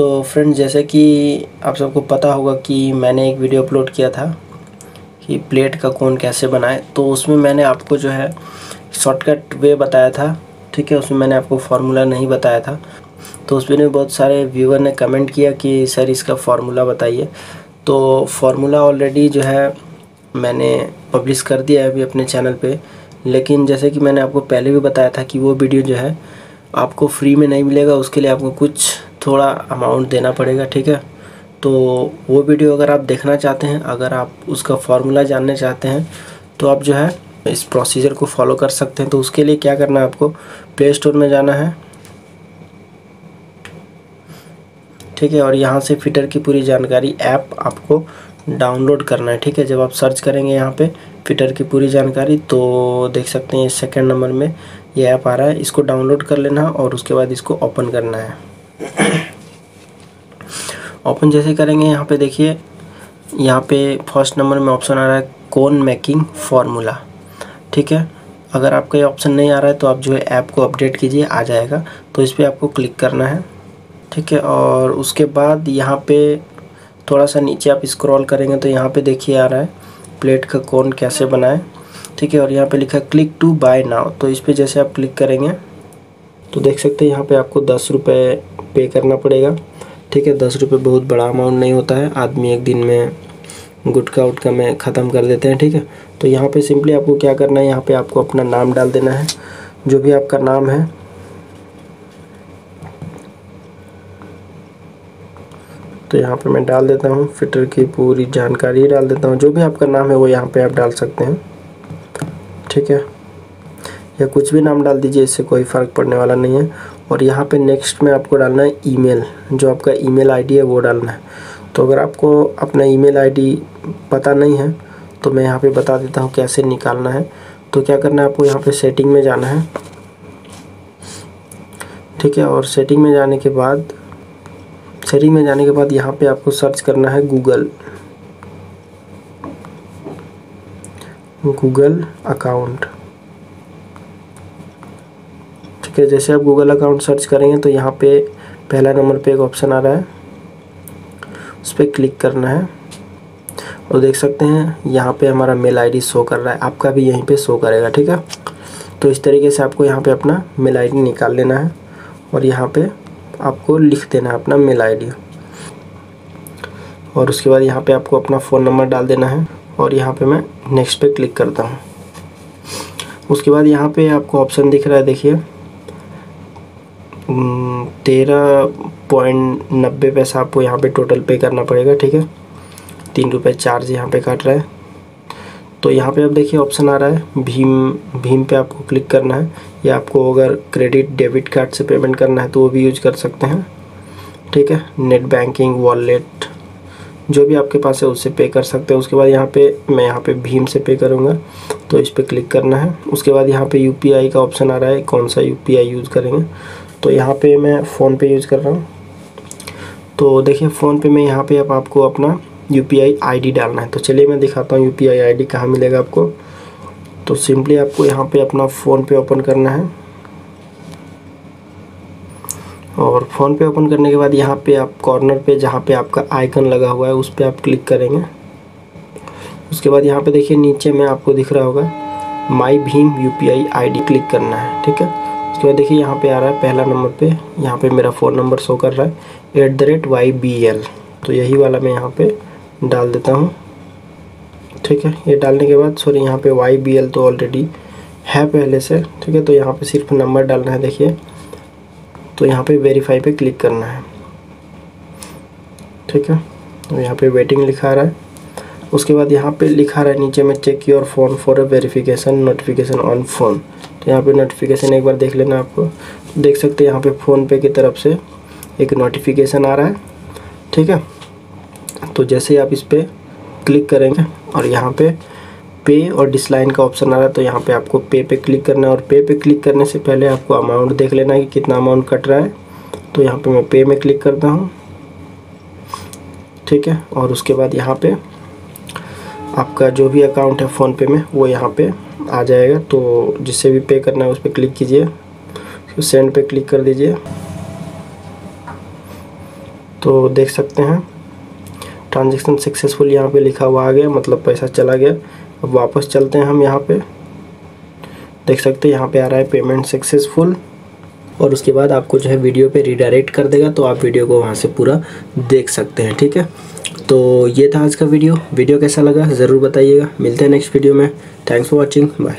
तो फ्रेंड जैसे कि आप सबको पता होगा कि मैंने एक वीडियो अपलोड किया था कि प्लेट का कोन कैसे बनाए। तो उसमें मैंने आपको जो है शॉर्टकट वे बताया था, ठीक है? उसमें मैंने आपको फार्मूला नहीं बताया था। तो उस पर बहुत सारे व्यूअर ने कमेंट किया कि, सर, इसका फार्मूला बताइए। तो फार्मूला ऑलरेडी जो है मैंने पब्लिश कर दिया है अभी अपने चैनल पे। लेकिन जैसे कि मैंने आपको पहले भी बताया था कि वो वीडियो जो है आपको फ्री में नहीं मिलेगा, उसके लिए आपको कुछ थोड़ा अमाउंट देना पड़ेगा, ठीक है? तो वो वीडियो अगर आप देखना चाहते हैं, अगर आप उसका फार्मूला जानना चाहते हैं तो आप जो है इस प्रोसीजर को फॉलो कर सकते हैं। तो उसके लिए क्या करना है आपको? प्ले स्टोर में जाना है, ठीक है? और यहाँ से फिटर की पूरी जानकारी ऐप आपको डाउनलोड करना है, ठीक है? जब आप सर्च करेंगे यहाँ पे फिटर की पूरी जानकारी तो देख सकते हैं सेकंड नंबर में ये ऐप आ रहा है। इसको डाउनलोड कर लेना और उसके बाद इसको ओपन करना है। ओपन जैसे करेंगे यहाँ पे देखिए। यहाँ पे फ़र्स्ट नंबर में ऑप्शन आ रहा है कौन मेकिंग फार्मूला। ठीक है? अगर आपका ये ऑप्शन नहीं आ रहा है तो आप जो है ऐप को अपडेट कीजिए, आ जाएगा। तो इस पर आपको क्लिक करना है। ठीक है? और उसके बाद यहाँ पे थोड़ा सा नीचे आप स्क्रॉल करेंगे तो यहाँ पे देखिए आ रहा है, प्लेट का कौन कैसे बनाए। ठीक है? और यहाँ पे लिखा है क्लिक टू बाय नाउ। तो इस पर जैसे आप क्लिक करेंगे तो देख सकते हैं यहाँ पे आपको दस रुपये पे करना पड़ेगा। ठीक है, दस रुपये बहुत बड़ा अमाउंट नहीं होता है। आदमी एक दिन में गुटका उटका में ख़त्म कर देते हैं, ठीक है? तो यहाँ पे सिंपली आपको क्या करना है? यहाँ पे आपको अपना नाम डाल देना है। जो भी आपका नाम है तो यहाँ पे मैं डाल देता हूँ। फिटर की पूरी जानकारी डाल देता हूँ। जो भी आपका नाम है, वो यहाँ पे आप डाल सकते हैं। ठीक है? या कुछ भी नाम डाल दीजिए, इससे कोई फ़र्क पड़ने वाला नहीं है। और यहाँ पे नेक्स्ट में आपको डालना है ईमेल जो आपका ईमेल आईडी है, वो डालना है। तो अगर आपको अपना ईमेल आईडी पता नहीं है तो मैं यहाँ पे बता देता हूँ कैसे निकालना है। तो क्या करना है आपको यहाँ पे सेटिंग में जाना है। ठीक है, और सेटिंग में जाने के बाद सेटिंग में जाने के बाद यहाँ पे आपको सर्च करना है गूगल गूगल अकाउंट ठीक जैसे आप गूगल अकाउंट सर्च करेंगे तो यहाँ पे पहला नंबर पे एक ऑप्शन आ रहा है। उस पर क्लिक करना है। और देख सकते हैं, यहाँ पे हमारा मेल आईडी शो कर रहा है। आपका भी यहीं पे शो करेगा, ठीक है? तो इस तरीके से आपको यहाँ पे अपना मेल आईडी निकाल लेना है। और यहाँ पे आपको लिख देना है अपना मेल आईडी और उसके बाद यहाँ पे आपको अपना फ़ोन नंबर डाल देना है। और यहाँ पे मैं नेक्स्ट पे क्लिक करता हूँ। उसके बाद यहाँ पे आपको ऑप्शन दिख रहा है, देखिए। तेरह पॉइंट नब्बे पैसा आपको यहाँ पे टोटल पे करना पड़ेगा, ठीक है? तीन रुपये चार्ज यहाँ पे काट रहा है। तो यहाँ पे अब देखिए ऑप्शन आ रहा है, भीम भीम पे आपको क्लिक करना है। या आपको अगर क्रेडिट डेबिट कार्ड से पेमेंट करना है तो वो भी यूज़ कर सकते हैं, ठीक है? नेट बैंकिंग वॉलेट जो भी आपके पास है उससे पे कर सकते हैं। उसके बाद यहाँ पे, मैं यहाँ पे भीम से पे करूँगा तो इस पर क्लिक करना है। उसके बाद यहाँ पे यू का ऑप्शन आ रहा है, कौन सा यूपीआई यूज़ करेंगे? तो यहाँ पे मैं फ़ोन पे यूज़ कर रहा हूँ। तो देखिए फ़ोन पे मैं यहाँ पे अब आपको अपना यू पी डालना है। तो चलिए मैं दिखाता हूँ यू पी आई कहाँ मिलेगा आपको। तो सिंपली आपको यहाँ पे अपना फ़ोन पे ओपन करना है। और फ़ोन पे ओपन करने के बाद यहाँ पे आप कॉर्नर पे जहाँ पे आपका आइकन लगा हुआ है, उस पर आप क्लिक करेंगे। उसके बाद यहाँ पे देखिए, नीचे में आपको दिख रहा होगा माई भीम यू पी आई क्लिक करना है, ठीक है? उसके बाद देखिए यहाँ पे आ रहा है पहला नंबर पे। यहाँ पे मेरा फ़ोन नंबर शो कर रहा है। At the rate Y B L तो यही वाला मैं यहाँ पे डाल देता हूँ। ठीक है, ये डालने के बाद सॉरी यहाँ पे वाई बी एल तो ऑलरेडी है पहले से। ठीक है तो यहाँ पे सिर्फ़ नंबर डालना है, देखिए। तो यहाँ पे वेरीफाई पे क्लिक करना है। ठीक है तो यहाँ पे वेटिंग लिखा रहा है। उसके बाद यहाँ पे लिखा रहा है, नीचे में check your phone for a verification notification on phone तो यहाँ पे नोटिफिकेशन एक बार देख लेना आपको। देख सकते हैं यहाँ पे फ़ोन पे की तरफ़ से एक नोटिफिकेशन आ रहा है। ठीक है? तो जैसे ही आप इस पर क्लिक करेंगे और यहाँ पे पे और डिसलाइन का ऑप्शन आ रहा है तो यहाँ पे आपको पे पे क्लिक करना है। और पे पे क्लिक करने से पहले आपको अमाउंट देख लेना है कि कितना अमाउंट कट रहा है। तो यहाँ पे मैं पे में क्लिक करता हूँ। ठीक है? और उसके बाद यहाँ पे आपका जो भी अकाउंट है फ़ोनपे में, वो यहाँ पे आ जाएगा। तो जिससे भी पे करना है, उस पर क्लिक कीजिए। सेंड पे क्लिक कर दीजिए। तो देख सकते हैं ट्रांजेक्शन सक्सेसफुल यहाँ पे लिखा हुआ आ गया मतलब पैसा चला गया। अब वापस चलते हैं हम यहाँ पे। देख सकते हैं, यहाँ पे आ रहा है पेमेंट सक्सेसफुल और उसके बाद आपको जो है वीडियो पे रिडायरेक्ट कर देगा तो आप वीडियो को वहाँ से पूरा देख सकते हैं, ठीक है? तो ये था आज का वीडियो। वीडियो कैसा लगा ज़रूर बताइएगा। मिलते हैं नेक्स्ट वीडियो में। Thanks for watching bye